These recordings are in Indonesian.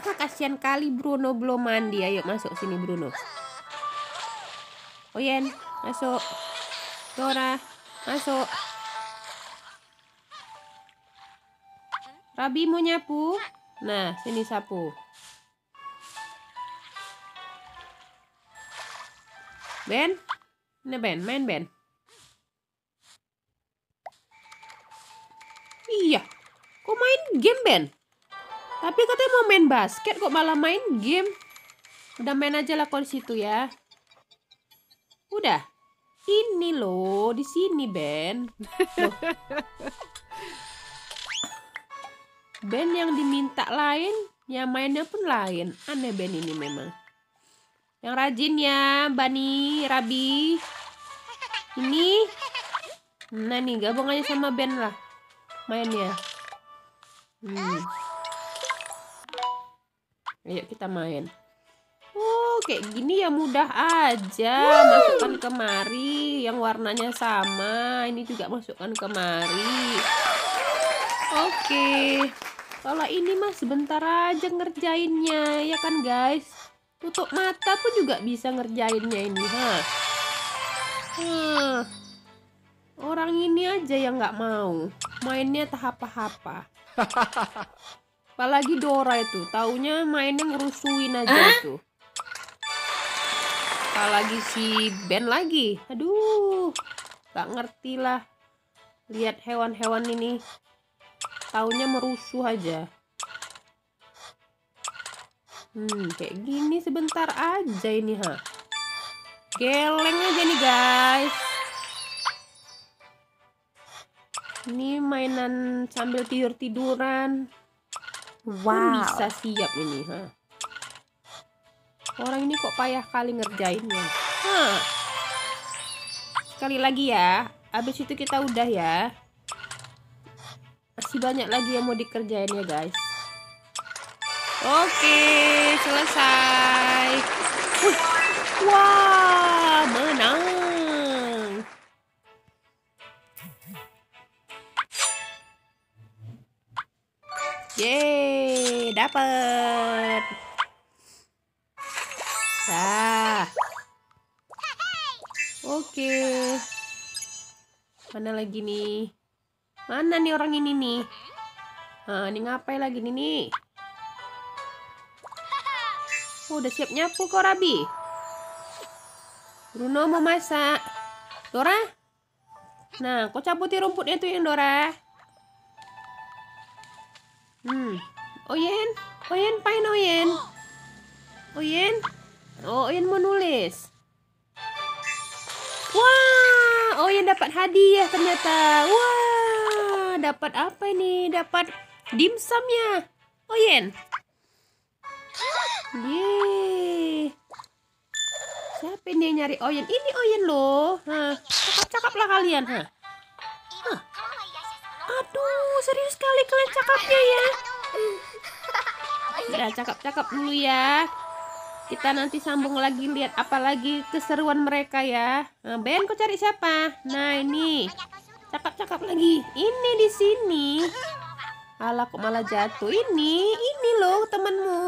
Ah, kasihan kali Bruno belum mandi. Ayo masuk sini Bruno. Oyen, masuk. Dora, masuk. Rabi mau nyapu? Nah, sini sapu. Ben? Ini Ben, main Ben. Iya, kok main game Ben? Tapi katanya mau main basket kok malah main game. Udah main aja lah kok situ ya. Udah. Ini loh, di sini Ben. Ben yang diminta lain, yang mainnya pun lain. Aneh Ben ini memang. Yang rajin ya, Bani, Rabi. Ini. Nah nih, gabung aja sama Ben lah. Mainnya. Hmm. Ayo kita main. Oh, kayak gini ya mudah aja. Masukkan kemari yang warnanya sama. Ini juga masukkan kemari. Oke. Kalau ini mah sebentar aja ngerjainnya, ya kan guys? Tutup mata pun juga bisa ngerjainnya ini, ha. Hmm. Orang ini aja yang nggak mau. Mainnya tahap apa-apa. Apalagi Dora itu, taunya mainnya ngerusuin aja huh? itu. Apalagi si Ben lagi. Aduh, gak ngerti lah. Lihat hewan-hewan ini. Taunya merusuh aja. Hmm, kayak gini sebentar aja ini, ha. Geleng aja nih, guys. Ini mainan sambil tidur-tiduran. Wow. bisa siap ini, ha. Orang ini kok payah kali ngerjainnya. Ha. Sekali lagi ya. Habis itu kita udah ya masih banyak lagi yang mau dikerjain ya guys oke selesai uh, wah menang Yeay, dapat. Nah. Oke. Mana lagi nih? Mana nih orang ini nih? Nah, ini ngapain lagi nih nih? Oh, udah siap nyapu kok, Rabi. Bruno mau masak. Dora? Nah, kok cabuti rumputnya tuh yang Dora? Hmm. Oyen? Oyen, pain Oyen? Oyen? Oh, Oyen mau nulis. Wah, Oyen dapat hadiah ternyata. Wah dapat apa ini? Dapat dimsumnya. Oyen. Yeay. Siapa ini yang nyari Oyen? Ini Oyen loh. cakap-cakap lah kalian. Hah. Aduh, serius sekali kalian cakapnya ya. Ya, cakap-cakap dulu ya. Kita nanti sambung lagi lihat apa lagi keseruan mereka ya. Nah, Ben, kau cari siapa? Nah, ini. Cakap-cakap lagi. Ini di sini. Alah kok malah jatuh. Ini, ini loh temanmu.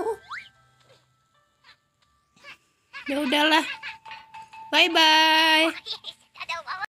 Ya udahlah. Bye bye.